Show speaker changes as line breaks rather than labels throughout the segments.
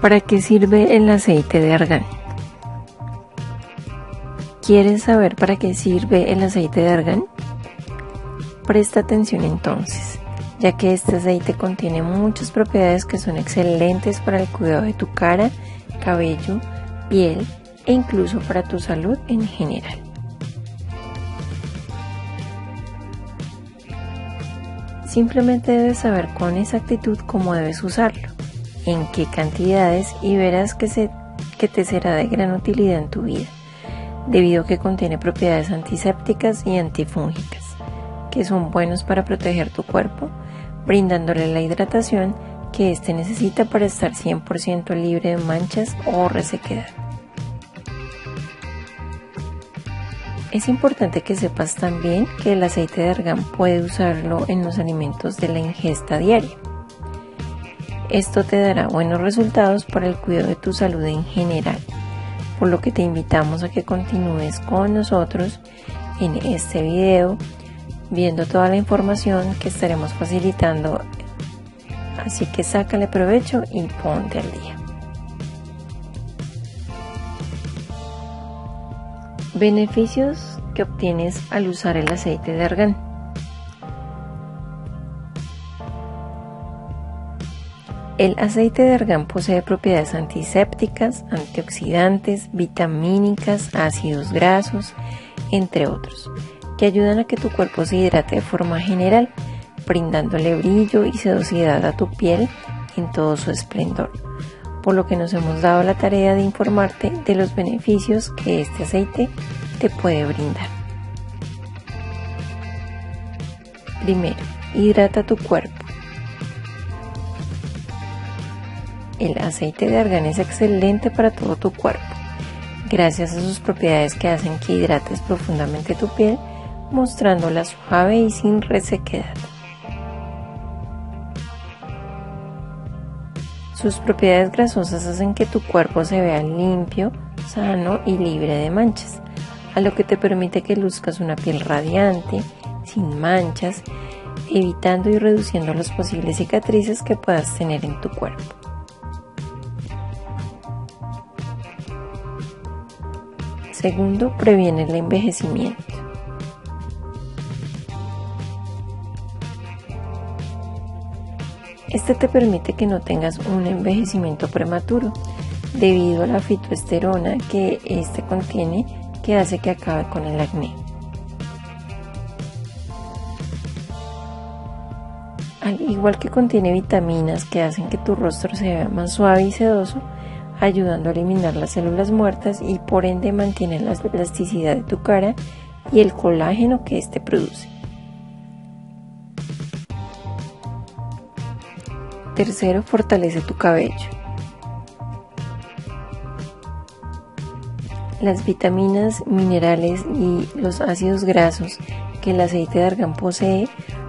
¿Para qué sirve el aceite de argán? ¿Quieres saber para qué sirve el aceite de argán? Presta atención entonces, ya que este aceite contiene muchas propiedades que son excelentes para el cuidado de tu cara, cabello, piel e incluso para tu salud en general. Simplemente debes saber con exactitud cómo debes usarlo, en qué cantidades y verás que, se, que te será de gran utilidad en tu vida, debido a que contiene propiedades antisépticas y antifúngicas, que son buenos para proteger tu cuerpo, brindándole la hidratación que éste necesita para estar 100% libre de manchas o resequedad. Es importante que sepas también que el aceite de argán puede usarlo en los alimentos de la ingesta diaria. Esto te dará buenos resultados para el cuidado de tu salud en general, por lo que te invitamos a que continúes con nosotros en este video viendo toda la información que estaremos facilitando. Así que sácale provecho y ponte al día. Beneficios que obtienes al usar el aceite de argán. El aceite de argán posee propiedades antisépticas, antioxidantes, vitamínicas, ácidos grasos, entre otros, que ayudan a que tu cuerpo se hidrate de forma general, brindándole brillo y sedosidad a tu piel en todo su esplendor por lo que nos hemos dado la tarea de informarte de los beneficios que este aceite te puede brindar. Primero, hidrata tu cuerpo. El aceite de argán es excelente para todo tu cuerpo, gracias a sus propiedades que hacen que hidrates profundamente tu piel, mostrándola suave y sin resequedad. Sus propiedades grasosas hacen que tu cuerpo se vea limpio, sano y libre de manchas, a lo que te permite que luzcas una piel radiante, sin manchas, evitando y reduciendo las posibles cicatrices que puedas tener en tu cuerpo. Segundo, previene el envejecimiento. Este te permite que no tengas un envejecimiento prematuro debido a la fitoesterona que este contiene que hace que acabe con el acné. Al igual que contiene vitaminas que hacen que tu rostro se vea más suave y sedoso, ayudando a eliminar las células muertas y por ende mantiene la elasticidad de tu cara y el colágeno que éste produce. Tercero, fortalece tu cabello. Las vitaminas, minerales y los ácidos grasos que el aceite de argán posee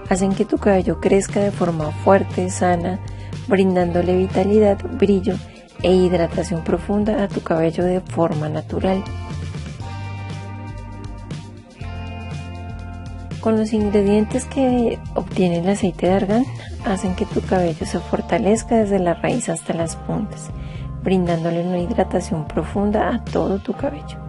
hacen que tu cabello crezca de forma fuerte, sana, brindándole vitalidad, brillo e hidratación profunda a tu cabello de forma natural. Con los ingredientes que obtiene el aceite de argán, hacen que tu cabello se fortalezca desde la raíz hasta las puntas, brindándole una hidratación profunda a todo tu cabello.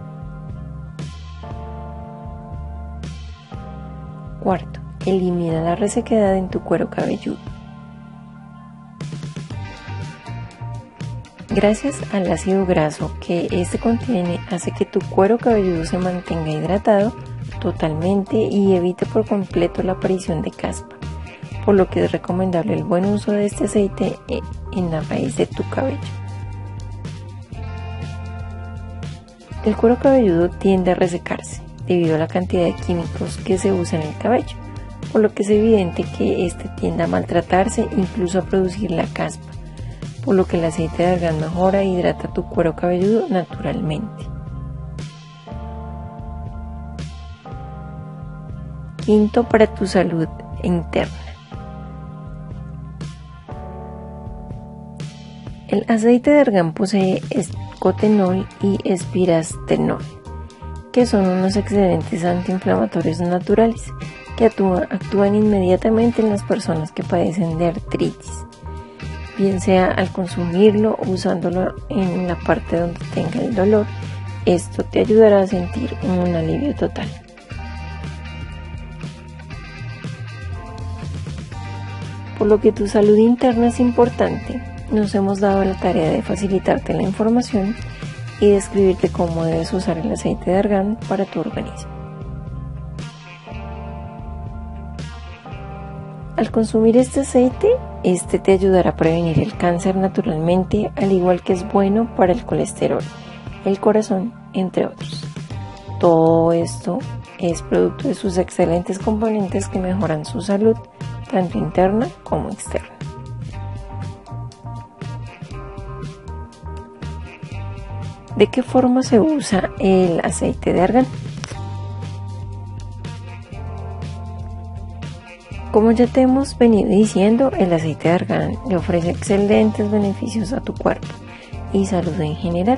Cuarto, elimina la resequedad en tu cuero cabelludo. Gracias al ácido graso que este contiene, hace que tu cuero cabelludo se mantenga hidratado totalmente y evite por completo la aparición de caspa por lo que es recomendable el buen uso de este aceite eh, en la raíz de tu cabello. El cuero cabelludo tiende a resecarse debido a la cantidad de químicos que se usan en el cabello, por lo que es evidente que este tiende a maltratarse incluso a producir la caspa, por lo que el aceite de argán mejora e hidrata tu cuero cabelludo naturalmente. Quinto, para tu salud interna. El aceite de argán posee escotenol y espirastenol, que son unos excelentes antiinflamatorios naturales que actúan, inmediatamente en las personas que padecen de artritis. Bien sea al consumirlo o usándolo en la parte donde tenga el dolor. Esto te ayudará a sentir un alivio total. Por lo que tu salud interna es importante, nos hemos dado la tarea de facilitarte la información y describirte cómo debes usar el aceite de argán para tu organismo. Al consumir este aceite, este te ayudará a prevenir el cáncer naturalmente, al igual que es bueno para el colesterol, el corazón, entre otros. Todo esto es producto de sus excelentes componentes que mejoran su salud, tanto interna como externa. ¿De qué forma se usa el aceite de argán? Como ya te hemos venido diciendo, el aceite de argán le ofrece excelentes beneficios a tu cuerpo y salud en general,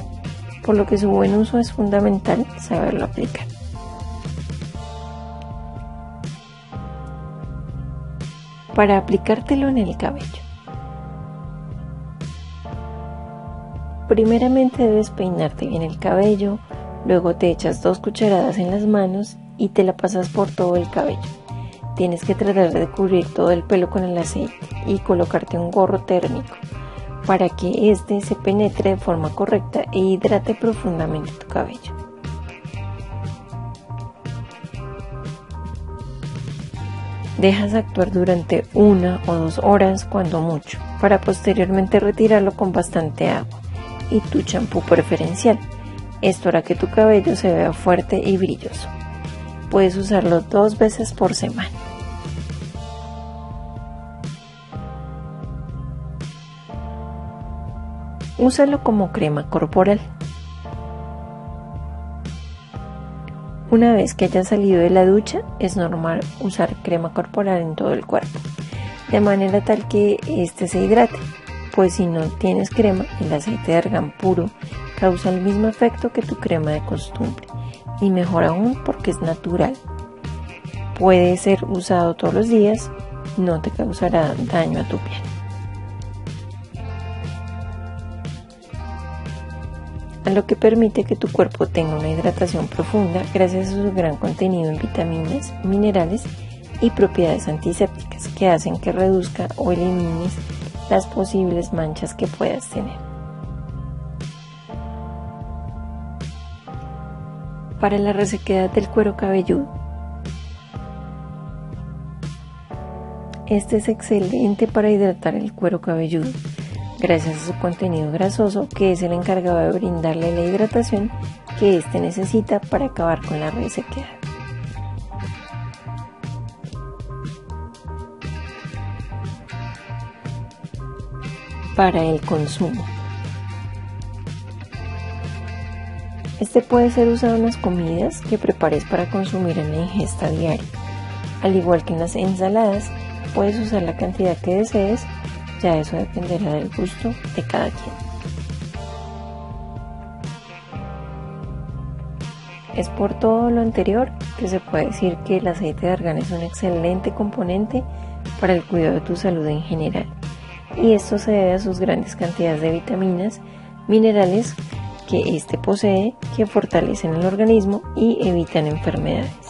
por lo que su buen uso es fundamental saberlo aplicar. Para aplicártelo en el cabello. Primeramente debes peinarte bien el cabello, luego te echas dos cucharadas en las manos y te la pasas por todo el cabello tienes que tratar de cubrir todo el pelo con el aceite y colocarte un gorro térmico para que este se penetre de forma correcta e hidrate profundamente tu cabello. Dejas actuar durante una o dos horas cuando mucho, para posteriormente retirarlo con bastante agua y tu champú preferencial. Esto hará que tu cabello se vea fuerte y brilloso. Puedes usarlo dos veces por semana. Úsalo como crema corporal. Una vez que hayas salido de la ducha, es normal usar crema corporal en todo el cuerpo, de manera tal que éste se hidrate, pues si no tienes crema, el aceite de argán puro causa el mismo efecto que tu crema de costumbre, y mejor aún porque es natural. Puede ser usado todos los días, no te causará daño a tu piel. Lo que permite que tu cuerpo tenga una hidratación profunda gracias a su gran contenido en vitaminas, minerales y propiedades antisépticas que hacen que reduzca o elimines las posibles manchas que puedas tener. Para la resequedad del cuero cabelludo. Este es excelente para hidratar el cuero cabelludo gracias a su contenido grasoso que es el encargado de brindarle la hidratación que éste necesita para acabar con la resequedad. Para el consumo. Este puede ser usado en las comidas que prepares para consumir en la ingesta diaria. Al igual que en las ensaladas, puedes usar la cantidad que desees ya eso dependerá del gusto de cada quien. Es por todo lo anterior que se puede decir que el aceite de argán es un excelente componente para el cuidado de tu salud en general. Y esto se debe a sus grandes cantidades de vitaminas, minerales que éste posee que fortalecen el organismo y evitan enfermedades.